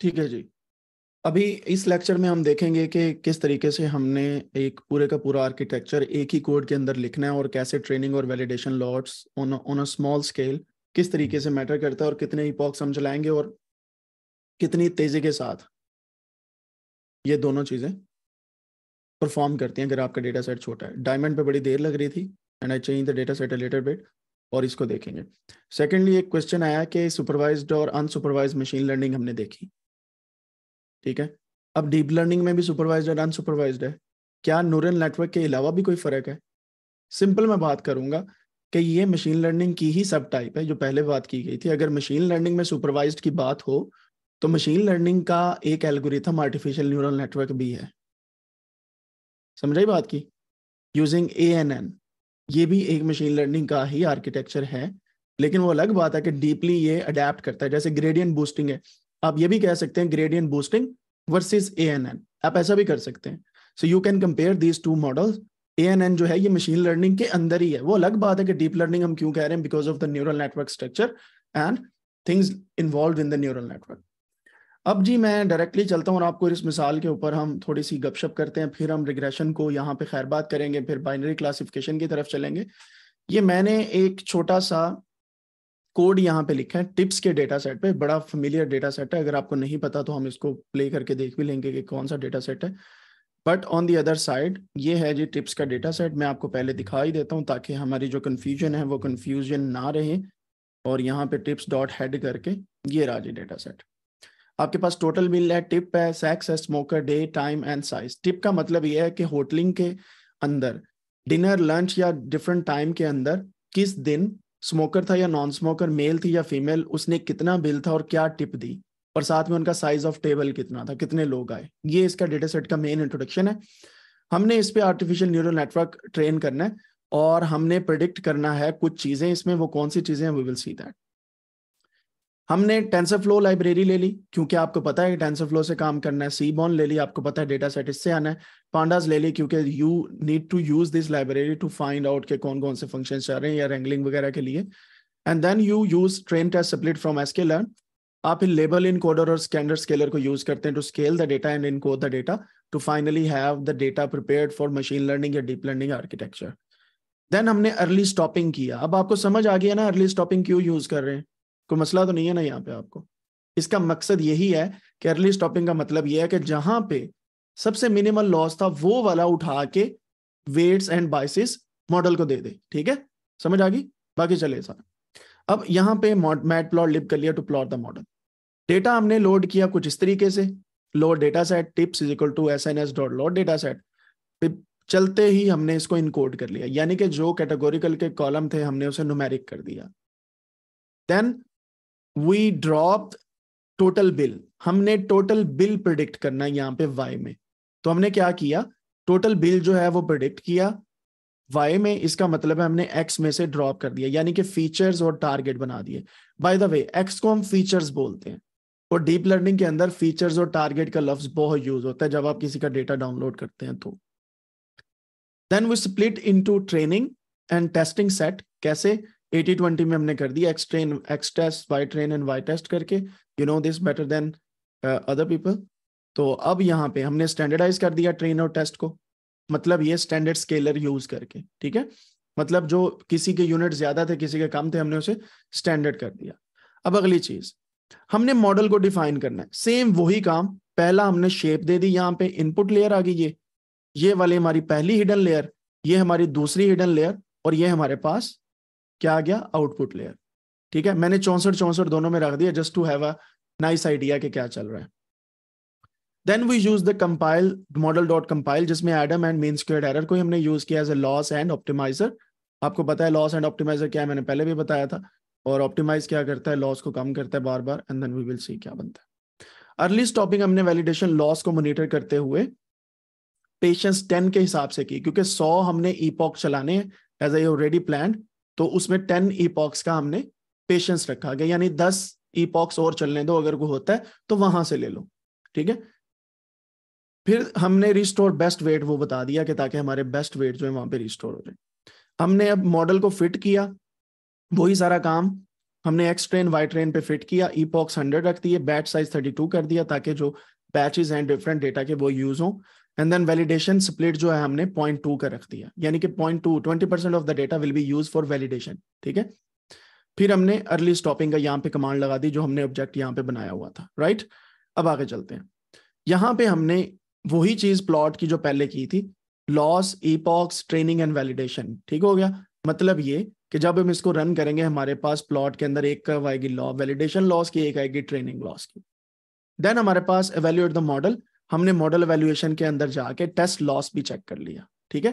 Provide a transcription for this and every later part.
ठीक है जी। अभी इस लेक्चर में हम देखेंगे कि किस तरीके से हमने एक पूरे का पूरा आर्किटेक्चर एक ही कोड के अंदर लिखना है और कैसे ट्रेनिंग और validation lots on on a small scale किस तरीके से मैटर करता है और कितने इपॉक्स हम चलाएँगे और कितनी तेज़ी के साथ ये दोनों चीज़ें परफॉर्म करती हैं। अगर आपका डेटा सेट छोटा है। डायमंड पे बड़ी देर लग रही थी and I change the data set later bit और इसको देखेंगे। सेकेंडली एक क्वेश्चन आया कि सुपरवाइज्ड और अनसुपरवाइज मशीन लर्निंग हमने देखी। ठीक है? अब डीप लर्निंग में भी सुपरवाइज्ड और अनसुपरवाइज्ड है। क्या न्यूरल नेटवर्क के अलावा भी कोई फ़र्क है? सिंपल मैं बात करूँगा कि ये मशीन लर्निंग की ही सब टाइप है जो पहले बात की गई थी। अगर मशीन लर्निंग में सुपरवाइज्ड की बात हो तो मशीन लर्निंग का एक एल्गोरिथम आर्टिफिशियल न्यूरल नेटवर्क भी है। समझ आई बात की? यूजिंग ए एन एन ये भी एक मशीन लर्निंग का ही आर्किटेक्चर है। लेकिन वो अलग बात है कि डीपली ये अडेप्ट करता है। जैसे ग्रेडियंट बूस्टिंग है। आप ये भी कह सकते हैं gradient boosting versus A N N आप ऐसा भी कर सकते हैं। So you can compare these two models A N N जो है, ये मशीन लर्निंग के अंदर ही है। वो अलग बात है कि डीप लर्निंग हम क्यों कह रहे हैं because of the neural network structure and things involve in the neural network अब जी, मैं डायरेक्टली चलता हूँ और आपको इस मिसाल के ऊपर हम थोड़ी सी गपशप करते हैं। फिर हम रिग्रेशन को यहाँ पे खैर बात करेंगे, फिर बाइनरी क्लासिफिकेशन की तरफ़ चलेंगे। ये मैंने एक छोटा सा कोड यहाँ पे लिखा है, टिप्स के डेटा सेट पे, बड़ा फेमिलियर डेटा सेट है। अगर आपको नहीं पता तो हम इसको प्ले करके देख भी लेंगे कि कौन सा डेटा सेट है। But on the other side ये है जी टिप्स का डेटा सेट मैं आपको पहले दिखा ही देता हूँ ताकि हमारी जो कन्फ्यूज़न है, वो कन्फ्यूज़न ना रहे। और यहाँ पे टिप्स डॉट हेड करके ये रहा जी डेटा सेट आपके पास टोटल बिल है टिप है सेक्स है smoker day time and size tip का मतलब ये है कि होटलिंग के अंदर डिनर लंच या डिफरेंट टाइम के अंदर, किस दिन स्मोकर था या नॉन स्मोकर मेल थी या फीमेल उसने कितना बिल था और क्या टिप दी? और साथ में उनका साइज़ ऑफ़ टेबल कितना था? कितने लोग आए? ये इसका डेटा सेट का मेन इंट्रोडक्शन है। हमने इस पे आर्टिफिशियल न्यूरल नेटवर्क ट्रेन करना है और हमने प्रिडिक्ट करना है कुछ चीज़ें इसमें, वो कौन सी चीज़ें वी विल सी दैट हमने टेंसर फ्लो लाइब्रेरी ले ली, क्योंकि आपको पता है टेंसर फ्लो से काम करना है सी बॉन ले ली, आपको पता है डेटा सेट इससे आना है। पांडास ले ली, क्योंकि you need to use this library to find out के कौन कौन से फ़ंक्शन चल रहे हैं या रैंगलिंग वगैरह के लिए। And then you use train test split from S आप इन लेबल इन कोडर और स्कैंडर स्केलर को यूज़ करते हैं to scale the data and encode the data to finally have the data prepared for machine learning या डीप लर्निंग आर्किटेक्चर देन हमने early stopping किया। अब आपको समझ आ गया ना अर्ली स्टॉपिंग क्यों यूज़ कर रहे हैं? कोई मसला तो नहीं है ना यहाँ पे आपको। इसका मकसद यही है कि अर्ली स्टॉपिंग का मतलब यह है कि जहाँ पे सबसे मिनिमल लॉस था, वो वाला उठा के वेट्स एंड बाइसिस मॉडल को दे दे, ठीक है? समझ आ गई? बाकी चले सर। अब यहाँ पे मैट प्लॉट लिप कर लिया to plot the model data हमने लोड किया कुछ इस तरीके से। Load data set tips is equal to S N S dot load data set चलते ही हमने इसको इनकोड कर लिया। यानी कि जो कैटेगोरिकल के कॉलम थे, हमने उसे नुमेरिक कर दिया। Then we drop total bill हमने टोटल बिल प्रिडिक्ट करना है यहाँ पे वाई में। तो हमने क्या किया? टोटल बिल जो है वो प्रिडिक्ट किया। वाई में इसका मतलब है हमने एक्स में से ड्रॉप कर दिया, यानी कि फीचर्स और टारगेट बना दिए। बाय द वे एक्स को हम फीचर्स बोलते हैं। और डीप लर्निंग के अंदर फीचर्स और टारगेट का लफ्ज बहुत यूज़ होता है जब आप किसी का डेटा डाउनलोड करते हैं तो। Then we split into training and testing set कैसे? एटी ट्वेंटी में हमने कर दिया X train X test Y train and Y test करके। You know this better than other people तो अब यहाँ पे हमने स्टैंडर्डाइज कर दिया ट्रेन और टेस्ट को। मतलब ये स्टैंडर्ड स्केलर यूज़ करके, ठीक है? मतलब जो किसी के यूनिट ज़्यादा थे, किसी के कम थे, हमने उसे स्टैंडर्ड कर दिया। अब अगली चीज़, हमने मॉडल को डिफाइन करना है। सेम वही काम, पहला हमने शेप दे दी यहाँ पे इनपुट लेयर आ गई ये। ये वाली हमारी पहली हिडन लेयर ये हमारी दूसरी हिडन लेयर और ये हमारे पास क्या आ गया? आउटपुट लेयर ठीक है? मैंने चौसठ चौसठ दोनों में रख दिया just to have a nice idea कि क्या चल रहा है। Then we use the compile model dot compile जिसमें Adam and mean square error को हमने यूज़ किया as a loss and optimizer आपको पता है लॉस एंड ऑप्टिमाइजर क्या है? मैंने पहले भी बताया था। और ऑप्टिमाइज क्या करता है? लॉस को कम करता है बार बार and then we will see क्या बनता है। अर्ली स्टॉपिंग हमने वैलिडेशन लॉस को मोनिटर करते हुए पेशेंस टेन के हिसाब से की, क्योंकि सौ हमने ईपॉक चलाने एज आई ऑलरेडी प्लान तो उसमें टेन ईपॉक्स का हमने पेशेंस रखा। गया यानी दस ईपॉक्स और चलने दो, अगर वो होता है तो वहाँ से ले लो। ठीक है? फिर हमने रिस्टोर बेस्ट वेट वो बता दिया कि ताकि हमारे बेस्ट वेट जो है वहाँ पे रिस्टोर हो जाए। हमने अब मॉडल को फिट किया। वही सारा काम हमने एक्स ट्रेन वाई ट्रेन पे फिट किया। ई पॉक्स हंड्रेड रख दिए बैच साइज़ थर्टी टू कर दिया ताकि जो बैचेज हैं डिफरेंट डेटा के वो यूज़ हों। एंड देन वैलिडेशन स्प्लिट जो है हमने पॉइंट टू का रख दिया। यानी कि point two twenty percent of the data will be use for validation ठीक है? फिर हमने अर्ली स्टॉपिंग का यहाँ पे कमांड लगा दी, जो हमने ऑब्जेक्ट यहाँ पे बनाया हुआ था। राइट अब आगे चलते हैं। यहाँ पे हमने वही चीज़ प्लॉट की जो पहले की थी। Loss epochs training and validation ठीक हो गया? मतलब ये कि जब हम इसको रन करेंगे, हमारे पास प्लॉट के अंदर एक कर्व आएगी लॉ वैलिडेशन लॉस की, एक आएगी ट्रेनिंग लॉस की। देन हमारे पास एवेल्यूएट द मॉडल हमने मॉडल एवेल्युएशन के अंदर जाके टेस्ट लॉस भी चेक कर लिया, ठीक है?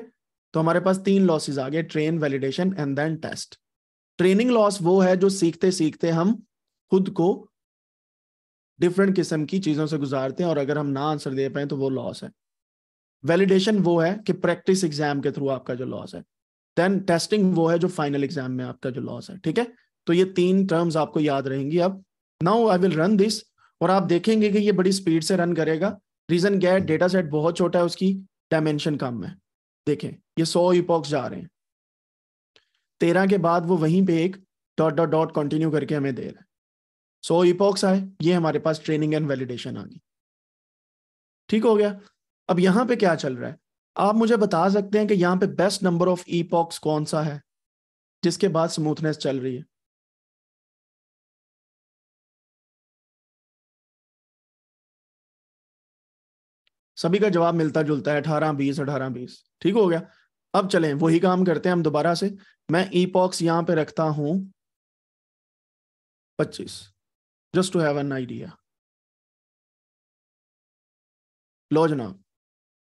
तो हमारे पास तीन लॉसेज आ गए train validation and then test training loss वो है जो सीखते सीखते हम खुद को डिफरेंट किस्म की चीज़ों से गुजारते हैं और अगर हम ना आंसर दे पाए तो वो लॉस है। वैलिडेशन वो है कि प्रैक्टिस एग्ज़ाम के थ्रू आपका जो लॉस है। देन टेस्टिंग वो है जो फाइनल एग्ज़ाम में आपका जो लॉस है, ठीक है? तो ये तीन टर्म्स आपको याद रहेंगी। अब now I will run this और आप देखेंगे कि ये बड़ी स्पीड से रन करेगा। रीजन क्या है? डेटा सेट बहुत छोटा है उसकी डायमेंशन कम है। देखें, ये सौ ईपॉक्स जा रहे हैं। तेरह के बाद वो वहीं पे एक डॉट डॉट डॉट कंटिन्यू करके हमें दे रहा है। सौ ईपॉक्स आए, ये हमारे पास ट्रेनिंग एंड वैलिडेशन आ गई। ठीक हो गया? अब यहाँ पे क्या चल रहा है? आप मुझे बता सकते हैं कि यहाँ पे बेस्ट नंबर ऑफ़ ईपॉक्स कौन सा है, जिसके बाद स्मूथनेस चल रही है। सभी का जवाब मिलता जुलता है, अठारह, बीस अठारह, बीस। ठीक हो गया? अब चलें, वही काम करते हैं हम दोबारा से। मैं ई पॉक्स यहाँ पे रखता हूँ। पच्चीस। Just to have an idea लो जनाब,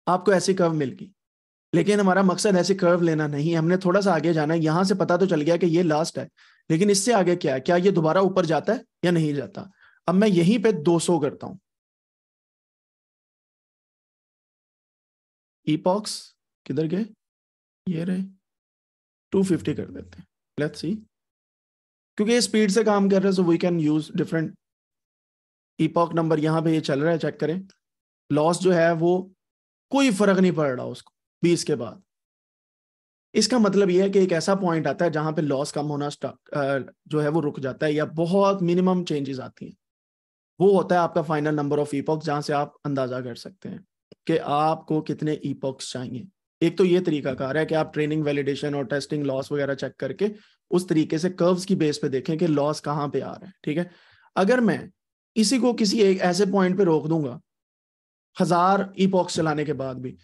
आपको ऐसी कर्व मिल गई लेकिन हमारा मकसद ऐसी कर्व लेना नहीं हमने थोड़ा सा आगे जाना है। यहाँ से पता तो चल गया कि ये लास्ट है। लेकिन इससे आगे क्या है? क्या ये दोबारा ऊपर जाता है या नहीं जाता? अब मैं यहीं पे 200 करता हूँ। ईपॉक्स किधर गए? ये रहे। 250 कर देते हैं। लेट्स सी क्योंकि ये स्पीड से काम कर रहे हैं so we can use different epoch number यहाँ पे ये चल रहा है चेक करें। लॉस जो है, वो कोई फ़र्क नहीं पड़ रहा उसको, बीस के बाद। इसका मतलब यह है कि एक ऐसा पॉइंट आता है जहाँ पे लॉस कम होना जो है वो रुक जाता है या बहुत मिनिमम चेंजेस आती हैं। वो होता है आपका फाइनल नंबर ऑफ़ ईपॉक्स जहाँ से आप अंदाज़ा कर सकते हैं। कि आपको कितने ईपॉक्स चाहिए। एक तो ये तरीका कार है कि आप ट्रेनिंग वैलिडेशन और टेस्टिंग लॉस वगैरह चेक करके उस तरीके से कर्व्स की बेस पे देखें कि लॉस कहाँ पे आ रहा है, ठीक है? अगर मैं इसी को किसी एक ऐसे पॉइंट पे रोक दूँगा, हज़ार ईपॉक्स चलाने के बाद भी,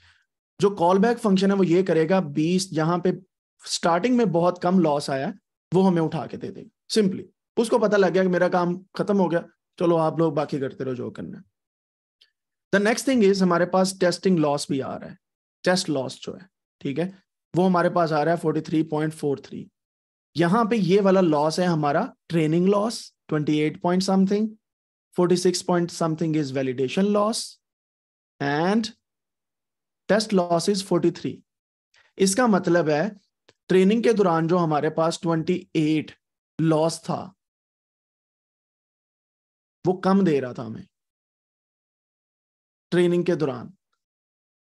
जो कॉल बैक फ़ंक्शन है वो ये करेगा, बीस जहाँ पे स्टार्टिंग में बहुत कम लॉस आया, वो हमें उठा के दे देगा सिंपली उसको पता लग गया कि मेरा काम खत्म हो गया, चलो आप लोग बाकी करते रहो जो करना द नेक्स्ट थिंग इज़ हमारे पास टेस्टिंग लॉस भी आ रहा है। टेस्ट लॉस जो है, ठीक है? वो हमारे पास आ रहा है forty three point four three यहाँ पे ये वाला लॉस है हमारा training loss twenty eight point something forty six point something is validation loss and test loss is forty three इसका मतलब है ट्रेनिंग के दौरान जो हमारे पास ट्वेंटी एट लॉस था, वो कम दे रहा था हमें। ट्रेनिंग के दौरान।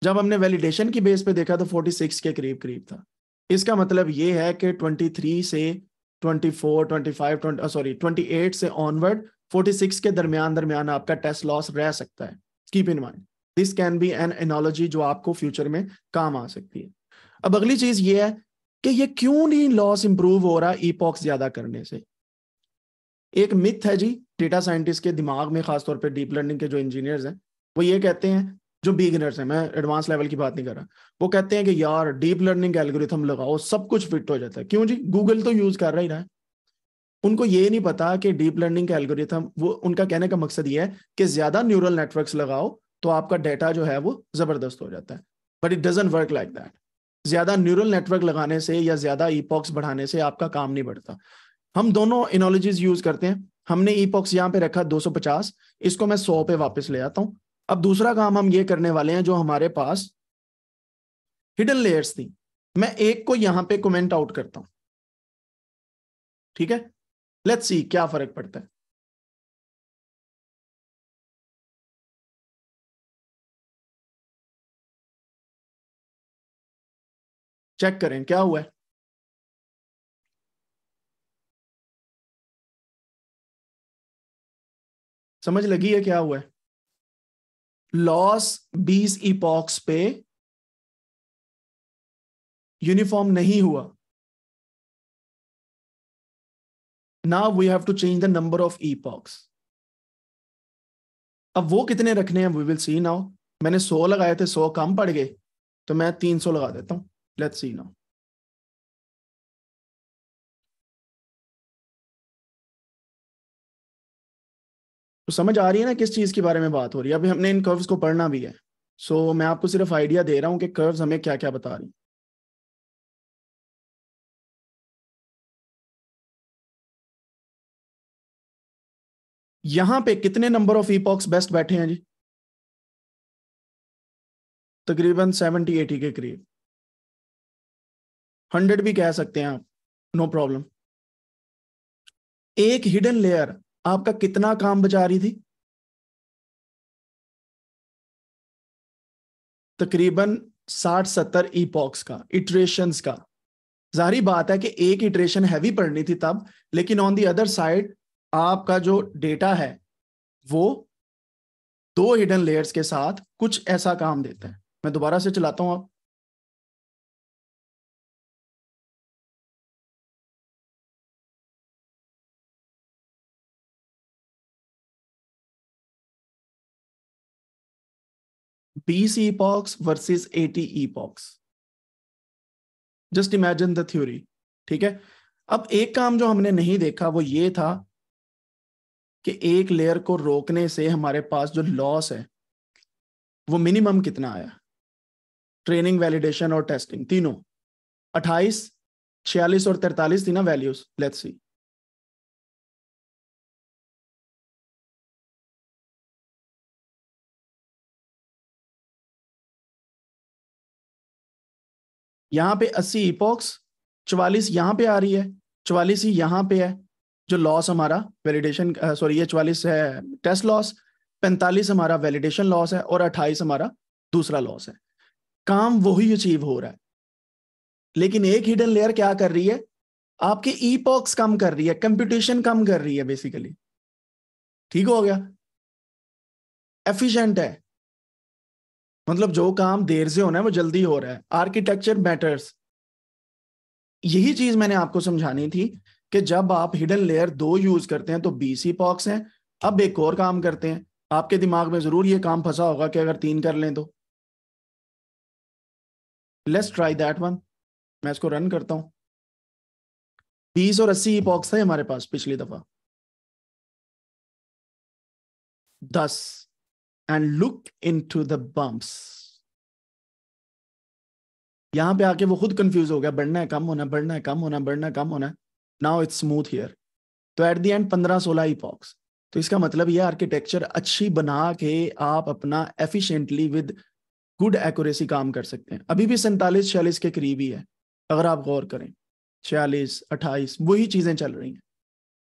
जब हमने वैलिडेशन की बेस पे देखा तो 46 के करीब करीब था। इसका मतलब ये है कि 23 से 24, 25, सॉरी 28 से ऑनवर्ड 46 के दरमियान दरमियान आपका टेस्ट लॉस रह सकता है। Keep in mind this can be an analogy जो आपको फ्यूचर में काम आ सकती है। अब अगली चीज़ ये है कि ये क्यों नहीं लॉस इंप्रूव हो रहा ईपॉक्स ज़्यादा करने से? एक मिथ है जी डेटा साइंटिस्ट के दिमाग में खासतौर पर डीप लर्निंग के जो इंजीनियर्स हैं वो ये कहते हैं, जो बिगिनर्स हैं, मैं एडवांस लेवल की बात नहीं कर रहा, वो कहते हैं कि यार डीप लर्निंग एल्गोरिथम लगाओ, सब कुछ फिट हो जाता है। क्यों जी? गूगल तो यूज़ कर रहा ही रहा उनको ये नहीं पता कि डीप लर्निंग का एल्गोरिथम वो उनका कहने का मकसद ये है कि ज़्यादा न्यूरल नेटवर्क्स लगाओ तो आपका डेटा जो है वो ज़बरदस्त हो जाता है। But it doesn't work like that ज़्यादा न्यूरल नेटवर्क लगाने से या ज़्यादा ईपॉक्स बढ़ाने से आपका काम नहीं बढ़ता। हम दोनों इनोलॉजीज यूज़ करते हैं। हमने ईपॉक्स यहाँ पे रखा 250 इसको मैं 100 पे वापस ले आता हूँ। अब दूसरा काम हम ये करने वाले हैं, जो हमारे पास हिडन लेयर्स थी। मैं एक को यहाँ पे कमेंट आउट करता हूँ। ठीक है? लेट्स सी क्या फ़र्क पड़ता है। चेक करें, क्या हुआ है? समझ लगी है क्या हुआ है? लॉस 20 इपॉक्स पे यूनिफॉर्म नहीं हुआ। Now we have to change the number of epochs अब वो कितने रखने हैं वी विल सी नाउ मैंने 100 लगाए थे 100 कम पड़ गए तो मैं 300 लगा देता हूँ। लेट्स सी नाउ तो समझ आ रही है ना किस चीज़ के बारे में बात हो रही है। अभी हमने इन कर्व्स को पढ़ना भी है। सो so, मैं आपको सिर्फ़ आइडिया दे रहा हूँ कि कर्व्स हमें क्या क्या बता रही यहाँ पे कितने नंबर ऑफ़ ईपॉक्स बेस्ट बैठे हैं जी? तकरीबन सेवेंटी एटी के करीब। हंड्रेड भी कह सकते हैं आप। नो प्रॉब्लम एक हिडन लेयर आपका कितना काम बचा रही थी? तकरीबन साठ सत्तर ईपॉक्स का इटरेशंस का। ज़ाहिर बात है कि एक इटरेशन हैवी पड़नी थी तब, लेकिन ऑन दी अदर साइड आपका जो डेटा है, वो दो हिडन लेयर्स के साथ कुछ ऐसा काम देता है। मैं दोबारा से चलाता हूँ आप। बीस epochs versus eighty epochs just imagine the theory ठीक है? अब एक काम जो हमने नहीं देखा वो ये था कि एक लेयर को रोकने से हमारे पास जो लॉस है वो मिनिमम कितना आया? ट्रेनिंग वैलिडेशन और टेस्टिंग तीनों। 28, 46 और 43 थी ना वैल्यूज़ लेट्स सी यहाँ पे 80 इपॉक्स 44 यहाँ पे आ रही है 44 ही यहाँ पे है, जो लॉस हमारा वैलिडेशन सॉरी ये 44 है टेस्ट लॉस 45 हमारा वैलिडेशन लॉस है और 28 हमारा दूसरा लॉस है। काम वही अचीव हो रहा है। लेकिन एक हिडन लेयर क्या कर रही है? आपके ईपॉक्स कम कर रही है कंप्यूटेशन कम कर रही है बेसिकली ठीक हो गया? एफिशिएंट है। मतलब जो काम देर से होना है, वो जल्दी हो रहा है। आर्किटेक्चर मैटर्स यही चीज़ मैंने आपको समझानी थी कि जब आप हिडन लेयर दो यूज़ करते हैं तो बीसी पॉक्स हैं। अब एक और काम करते हैं। आपके दिमाग में ज़रूर ये काम फंसा होगा कि अगर तीन कर लें तो। लेट्स ट्राई दैट वन मैं इसको रन करता हूँ। बीस और अस्सी पॉक्स थे हमारे पास पिछली दफ़ा। दस। And look into the bumps यहाँ पे आके वो खुद कंफ्यूज हो गया, बढ़ना है, कम होना, बढ़ना है, कम होना, बढ़ना है, कम होना नाउ इट्स स्मूथ हियर तो एट द एंड पंद्रह सोलह इपॉक्स तो इसका मतलब ये आर्किटेक्चर अच्छी बना के आप अपना एफिशिएंटली विद गुड एक्यूरेसी काम कर सकते हैं। अभी भी सैंतालीस, छियालीस के करीब ही है, अगर आप गौर करें। छियालीस, अट्ठाईस, वही चीज़ें चल रही हैं।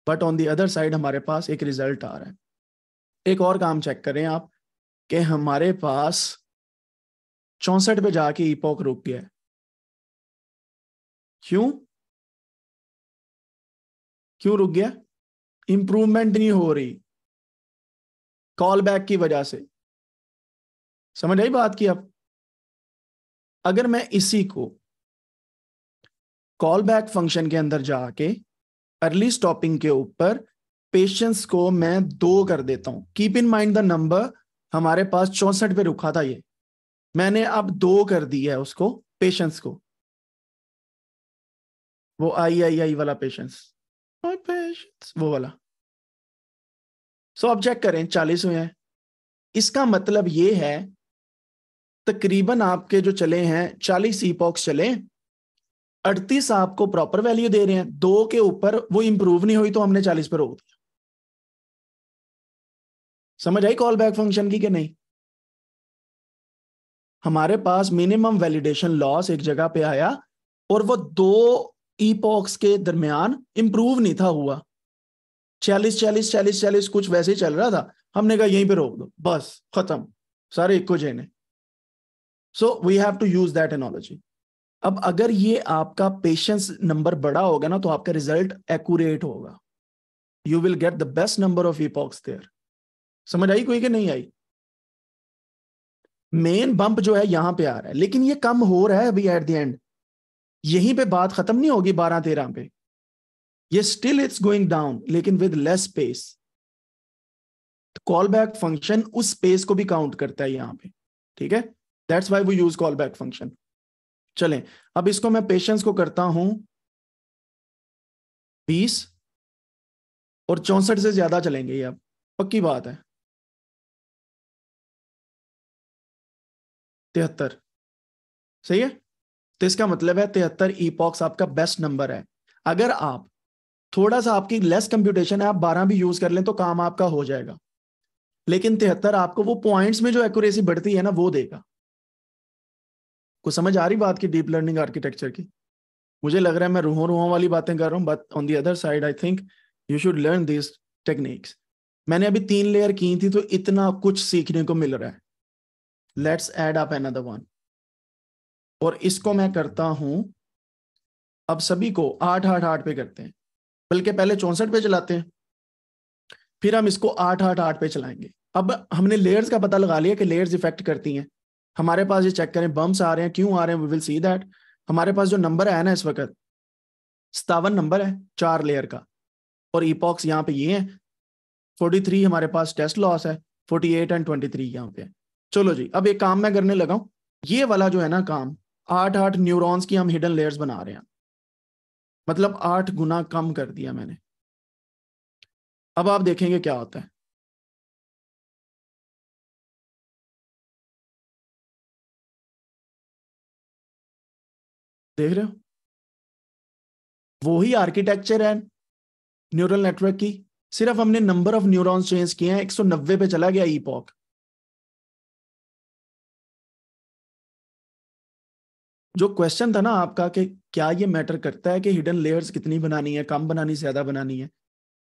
But on the other side हमारे पास एक रिज़ल्ट आ रहा है। एक और काम चेक करें आप। कि हमारे पास चौसठ पे जाके ईपोक रुक गया है। क्यों? क्यों रुक गया? इंप्रूवमेंट नहीं हो रही। कॉल बैक की वजह से। समझ आई बात की अब अगर मैं इसी को कॉल बैक फ़ंक्शन के अंदर जाके अर्ली स्टॉपिंग के ऊपर पेशेंस को मैं दो कर देता हूँ। Keep in mind the number हमारे पास चौसठ पे रुका था ये। मैंने अब दो कर दिया है उसको पेशेंस को। वो आई आई आई वाला पेशेंस पेशेंस वो वाला। सो अब चेक करें, चालीस हुए हैं। इसका मतलब ये है, तकरीबन आपके जो चले हैं, चालीस ई पॉक्स चले, अड़तीस आपको प्रॉपर वैल्यू दे रहे हैं। दो के ऊपर वो इंप्रूव नहीं हुई तो हमने चालीस पर रोक दिया। समझ आई कॉल बैक फ़ंक्शन की कि नहीं? हमारे पास मिनिमम वैलिडेशन लॉस एक जगह पे आया और वो दो ईपॉक्स के दरमियान इंप्रूव नहीं था हुआ। चालीस चालीस चालीस चालीस कुछ वैसे ही चल रहा था। हमने कहा यहीं पे रोक दो। बस, खत्म। सारे इको जेने। So we have to use that analogy अब अगर ये आपका पेशेंस नंबर बड़ा होगा ना तो आपका रिज़ल्ट एक्यूरेट होगा। You will get the best number of epochs there समझ आई कोई कि नहीं आई? मेन बंप जो है यहाँ पे आ रहा है, लेकिन ये कम हो रहा है अभी एट द एंड यहीं पे बात खत्म नहीं होगी बारह तेरह पे. ये स्टिल इट्स गोइंग डाउन लेकिन with less space callback function उस स्पेस को भी काउंट करता है यहाँ पे. ठीक है? That's why we use callback function चलें, अब इसको मैं पेशेंस को करता हूँ. बीस और चौसठ से ज़्यादा चलेंगे ये अब. पक्की बात है. तिहत्तर। सही है? तो इसका मतलब है तिहत्तर ईपॉक्स आपका बेस्ट नंबर है। अगर आप थोड़ा सा आपकी लेस कंप्यूटेशन है, आप बारह भी यूज़ कर लें तो काम आपका हो जाएगा। लेकिन तिहत्तर आपको वो पॉइंट्स में जो एक्यूरेसी बढ़ती है ना, वो देगा। को समझ आ रही बात की डीप लर्निंग आर्किटेक्चर की? मुझे लग रहा है मैं रूहों रूहों वाली बातें कर रहा हूँ but on the other side I think you should learn this techniques मैंने अभी तीन लेयर की थी तो इतना कुछ सीखने को मिल रहा है। Let's add up another one और इसको मैं करता हूँ, अब सभी को आठ आठ आठ पे करते हैं। बल्कि पहले चौसठ पे चलाते हैं, फिर हम इसको आठ आठ आठ पे चलाएँगे। अब हमने लेयर्स का पता लगा लिया कि लेयर्स इफ़ेक्ट करती हैं। हमारे पास ये चेक करें बम्स आ रहे हैं, क्यों आ रहे हैं वी विल सी दैट हमारे पास जो नंबर है ना इस वक्त सतावन नंबर है, चार लेयर का। और ईपॉक्स यहाँ पे ये है फोर्टी थ्री हमारे पास टेस्ट लॉस है forty eight and twenty three यहाँ पे। चलो जी, अब एक काम मैं करने लगा हूँ। ये वाला जो है ना काम, आठ आठ न्यूरॉन्स की हम हिडन लेयर्स बना रहे हैं। मतलब आठ गुना कम कर दिया मैंने। अब आप देखेंगे क्या होता है। देख रहे हो? वही आर्किटेक्चर है न्यूरल नेटवर्क की। सिर्फ़ हमने नंबर ऑफ़ न्यूरॉन्स चेंज किए हैं 190 पे चला गया ईपॉक जो क्वेश्चन था ना आपका कि क्या ये मैटर करता है कि हिडन लेयर्स कितनी बनानी है, कम बनानी, ज़्यादा बनानी है?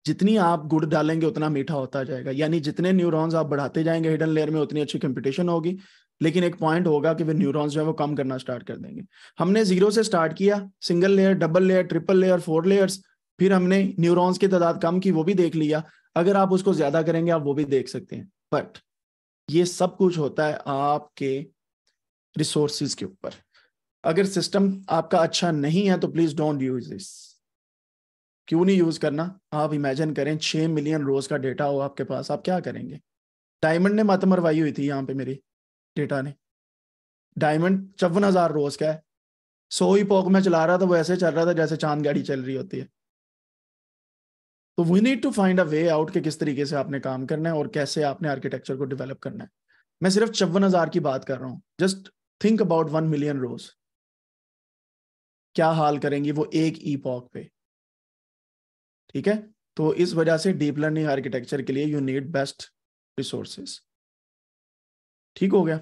जितनी आप गुड़ डालेंगे, उतना मीठा होता जाएगा। यानी जितने न्यूरॉन्स आप बढ़ाते जाएँगे हिडन लेयर में, उतनी अच्छी कंपटीशन होगी। लेकिन एक पॉइंट होगा कि वे न्यूरॉन्स जो है, वो कम करना स्टार्ट कर देंगे। हमने ज़ीरो से स्टार्ट किया single layer double layer triple layer four layers फिर हमने न्यूरॉन्स की तादाद कम की, वो भी देख लिया। अगर आप उसको ज़्यादा करेंगे, आप वो भी देख सकते हैं। बट ये सब कुछ होता है आपके रिसोर्सिस के ऊपर। अगर सिस्टम आपका अच्छा नहीं है तो प्लीज़ डोंट यूज़ दिस क्यों नहीं यूज़ करना? आप इमेजिन करें, छह मिलियन रोज का डेटा हो आपके पास, आप क्या करेंगे? डायमंड ने मत मरवाई हुई थी यहाँ पे मेरी डेटा ने. डायमंड चौवन हज़ार रोज का है. सो ही पोक में चला रहा था, वो ऐसे चल रहा था जैसे चाँद गाड़ी चल रही होती है. तो we need to find a way out के किस तरीके से आपने काम करना है और कैसे आपने आर्किटेक्चर को डेवलप करना है. मैं सिर्फ़ चौवन हज़ार की बात कर रहा हूँ. Just think about one million रोज क्या हाल करेंगी वो एक ई पे। ठीक है? तो इस वजह से डीप लर्निंग आर्किटेक्चर के लिए यू नीड बेस्ट रिसोर्सेस ठीक हो गया।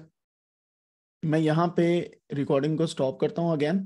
मैं यहाँ पे रिकॉर्डिंग को स्टॉप करता हूँ अगेन